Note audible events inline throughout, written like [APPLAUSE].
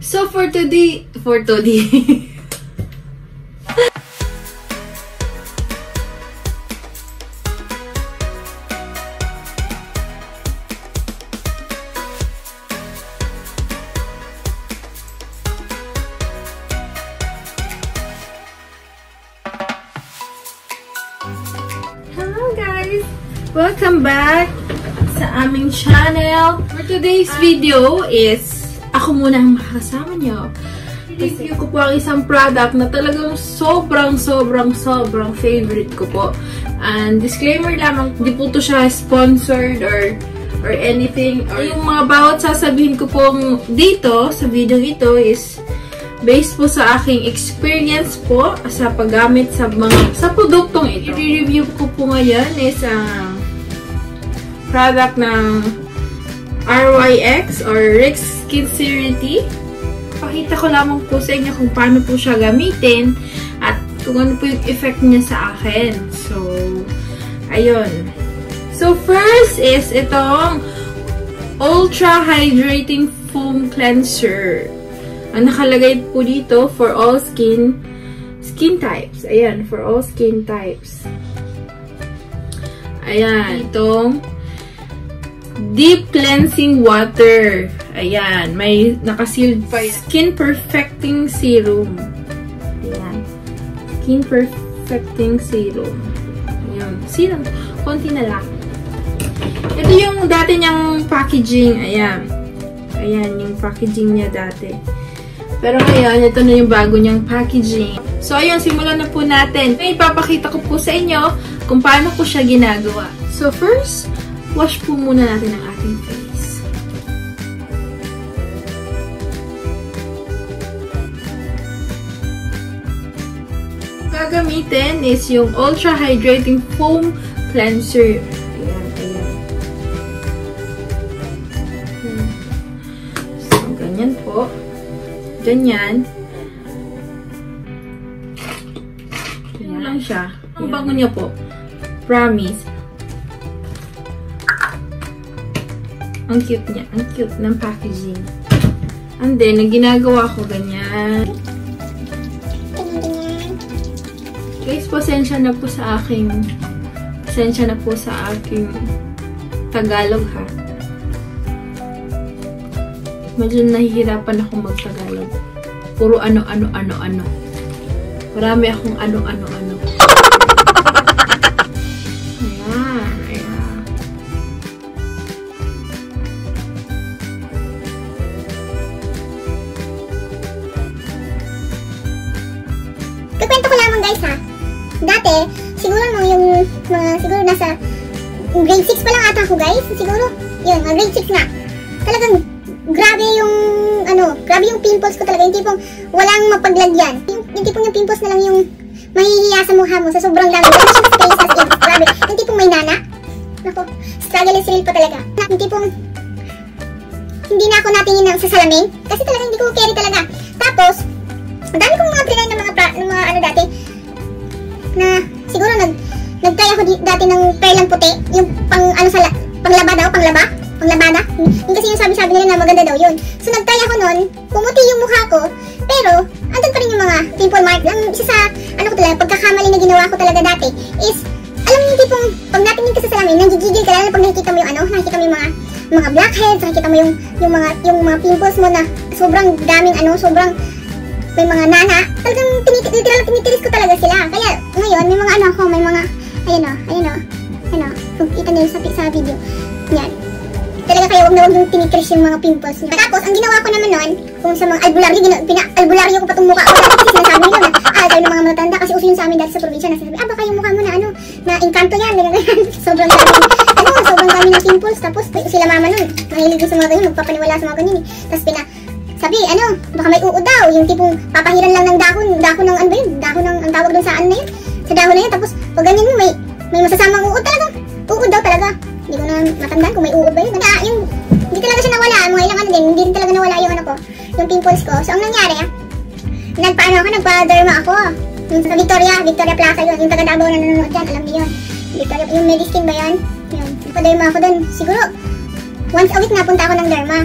So for today, for today, [LAUGHS] Hello guys! Welcome back sa aming channel. For today's video is ako muna ang makakasama nyo. Review ko po ang isang product na talagang sobrang sobrang sobrang favorite ko po. And disclaimer lamang, di po to siya sponsored or or anything. Or yung mga bawat sasabihin ko pong dito sa video ito is based po sa aking experience po sa paggamit sa mga sa produktong ito. I-review ko po ngayon is ang product ng RYX or Rix Skin Sincerity. Pakita ko lamang po sa inyo kung paano po siya gamitin at kung ano po yung effect niya sa akin. So, ayun. So, first is itong Ultra Hydrating Foam Cleanser. Ang nakalagay po dito, for all skin skin types. Ayan, for all skin types. Ayan, itong deep cleansing water. Ayan, may nakasealed pa yan. Skin perfecting serum. Ayan. Skin perfecting serum. Ayan. Serum. Konti na lang. Ito yung dati niyang packaging. Ayan. Ayan, yung packaging niya dati. Pero ngayon, ito na yung bago niyang packaging. So, ayun, simulan na po natin. May ipapakita ko po sa inyo kung paano ko siya ginagawa. So, first, wash po muna natin ang ating face. Gagamitin is yung Ultra Hydrating Foam Cleanser. Ayan, ayan. So, ganyan po. Ganyan. Ganyan lang siya. Ang bango niya po. Promise. Ang cute niya. Ang cute ng packaging. And then, ang ginagawa ko ganyan. Guys, pasensya na po sa aking pasensya na po sa aking Tagalog ha medyo nahihirapan ako magtagalog. Puro ano, ano, ano, ano. Marami akong ano, 6 pa lang ata ako guys. Siguro, yun, mga grade 6 nga. Talagang grabe yung, ano, grabe yung pimples ko talaga. Yung tipong walang mapaglagyan. Yung, yung tipong yung pimples na lang yung mahihiya sa mukha mo sa sobrang dami. Grabe siya sa face as. Grabe. Yung tipong may nana. Nako, struggle is real pa talaga. Yung tipong hindi na ako natingin ng sa salamin. Kasi talaga hindi ko carry talaga. Tapos, dami kong mga trinay ng mga, pra, ng mga ano dati. Na siguro nag nagtry ako dati ng perlang puti. Panglaba. Panglabada. Yung kasi yung sabi-sabi nila na maganda daw yun. So nagtry ako nun, pumuti yung mukha ko. Pero, andun pa rin yung mga pimple mark. Ang isa sa, ano ko talaga, pagkakamali na ginawa ko talaga dati is, alam mo yung tipong, pag natingin ka sa salamin, nanggigigil ka lalo pag nakikita mo yung ano, nakikita mo yung mga mga blackheads, nakikita mo yung yung mga yung mga pimples mo na sobrang daming ano, sobrang may mga nana. Talagang tinit literal tinitiris ko talaga sila. Kaya ngayon may mga ano ako, may mga ayun oh, ayun oh. Ayun oh. Kung kita niyo sa sa video. Yan. Talaga kayo wag na wag yung tinikris yung mga pimples niyo. Tapos ang ginawa ko naman noon, kung sa mga albularyo, gina, pina, albularyo ko pa tong mukha ko. Sinasabi nila na, ah, tayo ng mga matatanda kasi uso yun sa amin dati sa probinsya. Nasasabi, ah, baka yung mukha mo na ano, na engkanto yan, ganyan, [LAUGHS] ganyan. sobrang dami, ano, sobrang dami ng pimples. Tapos sila mama nun, mahilig din sa mga ganyan, magpapaniwala sa mga ganyan eh. Tapos pina, sabi, ano, baka may uod daw, yung tipong papahiran lang ng dahon, dahon ng ano ba yun, dahon ng, ang tawag doon sa ano na yun, sa dahon na yun, tapos pag ganyan mo, may, may masasamang uod talaga, uod daw talaga. Hindi ko na matandaan kung may uod ba yun. Kaya yung, hindi talaga siya nawala, mga ilang ano din, hindi rin talaga nawala yung ano ko, yung pimples ko. So, ang nangyari, nagpaano ako, nagpa-derma ako. Yung sa Victoria, Victoria Plaza yun, yung taga Davao na nanonood dyan, alam niyo yun. Victoria, yung Mediskin ba yun? Yun, nagpa-derma ako dun. Siguro, once a week napunta ako ng derma.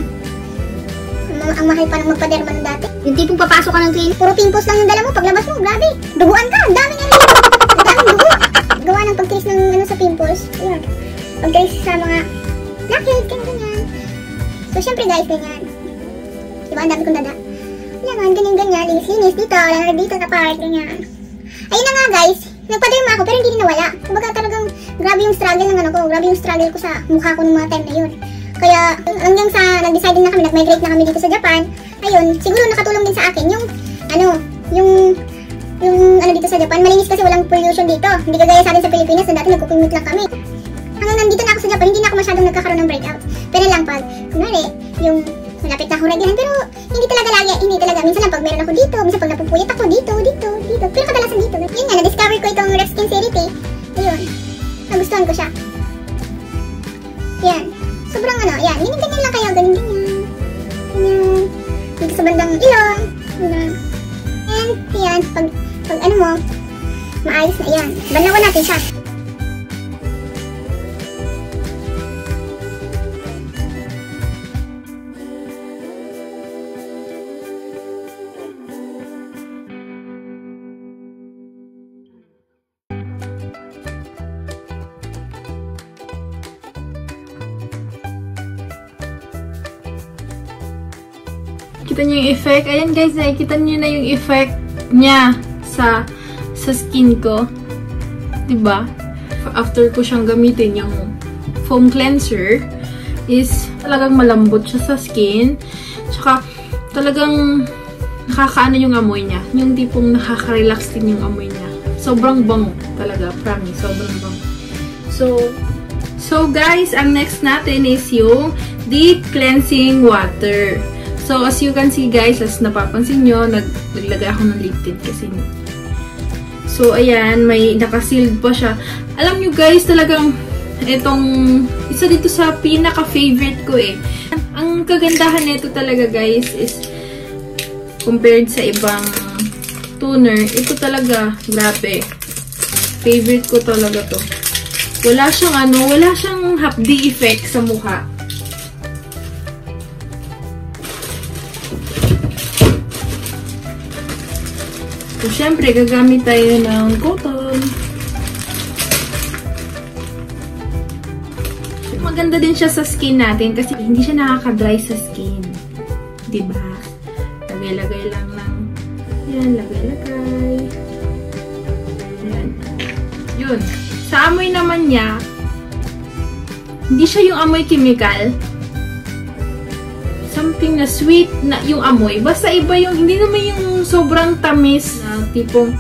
ang, ang mahal pa ng magpaderma ng dati. Yung tipong papasok ka ng clinic, puro pimples lang yung dala mo. Paglabas mo, grabe. Duguan ka. Ang daming ano. Ang daming dugo. Gawa ng pagtiis ng ano sa pimples. Yun. Pagtiis sa mga blackhead, ganyan, ganyan. So, syempre guys, ganyan. Diba, ang dami kong dada. Wala nga, ganyan, ganyan. Linis-linis dito. Wala na dito na part, ganyan. Ayun na nga guys, nagpaderma ako pero hindi rin nawala. Kumbaga talagang grabe yung struggle ng ano ko, grabe yung struggle ko sa mukha ko ng mga time na yun. Kaya hanggang sa nag-decide na kami, nag-migrate na kami dito sa Japan, ayun, siguro nakatulong din sa akin yung, ano, yung, yung ano dito sa Japan, malinis kasi walang pollution dito. Hindi kagaya sa atin sa Pilipinas na dati nagkukumute lang kami. Hanggang nandito na ako sa Japan, hindi na ako masyadong nagkakaroon ng breakouts. Pero lang pag, kunwari, yung malapit na ako readyhan, pero hindi talaga lagi, hindi talaga. Minsan lang pag meron ako dito, minsan pag napupuyat ako dito, dito, dito. Pero kadalasan dito. Yun nga, na-discover ko itong Ref Sincerity. Ayun, nagustuhan ko siya. Yan. Sobrang ano, yan. Ganyan-ganyan lang kayo, ganyan-ganyan. Ganyan. Dito sa bandang ilong. Yan. And, yan, pag, pag ano mo, maayos na yan. Banawan natin siya. Kita niyo yung effect. Ayan guys, nakikita niyo na yung effect niya sa sa skin ko. 'Di ba? After ko siyang gamitin yung foam cleanser is talagang malambot siya sa skin. Tsaka talagang nakakaano yung amoy niya. Yung tipong nakaka-relax din yung amoy niya. Sobrang bango talaga. Promise, sobrang bango. So, so guys, ang next natin is yung deep cleansing water. So, as you can see guys, as napapansin nyo, nag naglagay ako ng lip tint kasi. So, ayan, may nakasealed pa siya. Alam nyo guys, talagang itong isa dito sa pinaka-favorite ko eh. Ang kagandahan nito talaga guys is compared sa ibang toner, ito talaga, grabe. Favorite ko talaga to. Wala siyang ano, wala siyang hapdi effect sa mukha. So, syempre, gagamit tayo ng cotton. Maganda din siya sa skin natin kasi hindi siya nakaka-dry sa skin. Diba? Lagay-lagay lang ng yan, lagay-lagay. Yan. Yun. Sa amoy naman niya, hindi siya yung amoy chemical something na sweet na yung amoy. Basta iba yung, hindi naman yung sobrang tamis na tipong,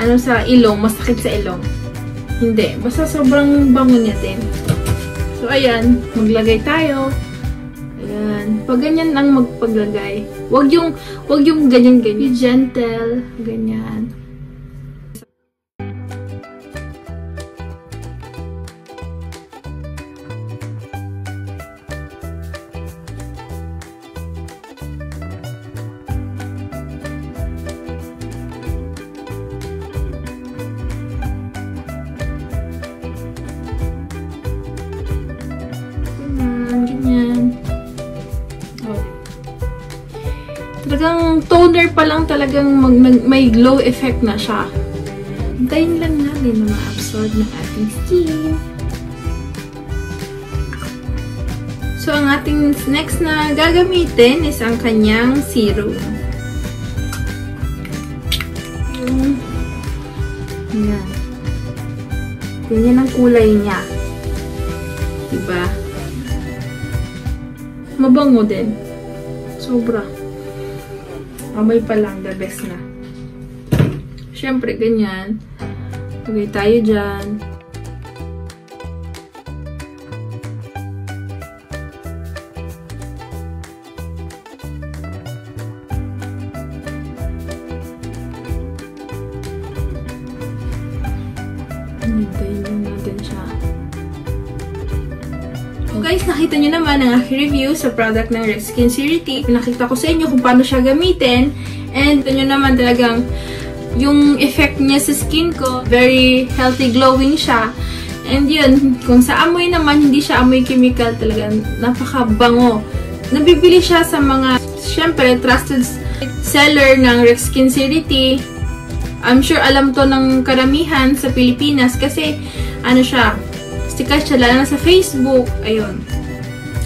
ano sa ilong, masakit sa ilong. Hindi. Basta sobrang bango niya din. So, ayan. Maglagay tayo. Ayan. Pag ganyan ang magpaglagay. Wag yung, wag yung ganyan-ganyan. Gentle. Ganyan. Talagang toner pa lang talagang mag, mag, may glow effect na siya. Hintayin lang natin na ma-absorb ng ating skin. So, ang ating next na gagamitin is ang kanyang serum. Yung, yan. Ganyan ang kulay niya. Diba? Mabango din. Sobra. Amoy pa lang, the best na. Siyempre, ganyan. Lagay tayo dyan. Hintayin guys, nakita nyo naman ang aking review sa product ng Reskin Sirity. Nakita ko sa inyo kung paano siya gamitin. And ito nyo naman talagang yung effect niya sa skin ko. Very healthy, glowing siya. And yun, kung sa amoy naman, hindi siya amoy chemical talaga. Napakabango. Nabibili siya sa mga syempre, trusted seller ng Rexkin City. I'm sure alam to ng karamihan sa Pilipinas kasi ano siya, sikat siya lalo na sa Facebook. Ayun.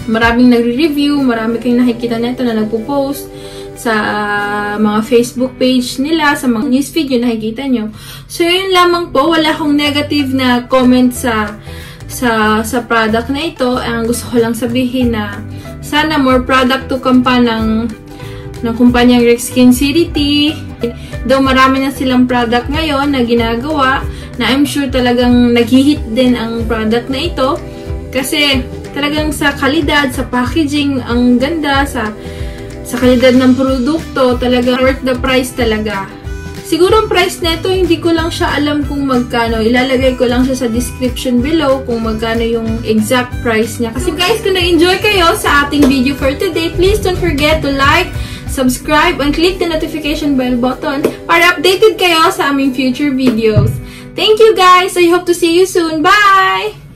Maraming nagre-review, marami kayong nakikita nito na nagpo-post sa uh, mga Facebook page nila, sa mga news feed yung nakikita nyo. So, yun lamang po. Wala akong negative na comment sa sa sa product na ito. Ang gusto ko lang sabihin na sana more product to come pa ng ng kumpanyang Rexkin City. Though marami na silang product ngayon na ginagawa, na I'm sure talagang naghihit din ang product na ito. Kasi talagang sa kalidad, sa packaging, ang ganda, sa sa kalidad ng produkto, talaga worth the price talaga. Siguro ang price nito, hindi ko lang siya alam kung magkano. Ilalagay ko lang siya sa description below kung magkano yung exact price niya. Kasi guys, kung na-enjoy kayo sa ating video for today, please don't forget to like, subscribe, and click the notification bell button para updated kayo sa aming future videos. Thank you guys! I hope to see you soon. Bye!